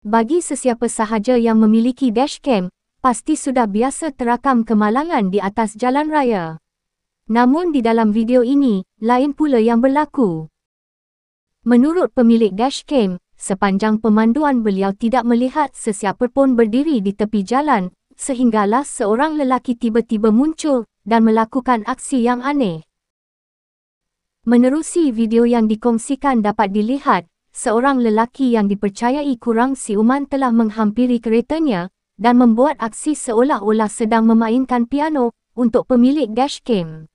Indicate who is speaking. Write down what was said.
Speaker 1: Bagi sesiapa sahaja yang memiliki dashcam, pasti sudah biasa terakam kemalangan di atas jalan raya. Namun di dalam video ini, lain pula yang berlaku. Menurut pemilik dashcam, sepanjang pemanduan beliau tidak melihat sesiapa pun berdiri di tepi jalan, sehinggalah seorang lelaki tiba-tiba muncul dan melakukan aksi yang aneh. Menerusi video yang dikongsikan dapat dilihat, seorang lelaki yang dipercayai kurang siuman telah menghampiri keretanya dan membuat aksi seolah-olah sedang memainkan piano untuk pemilik dashcam.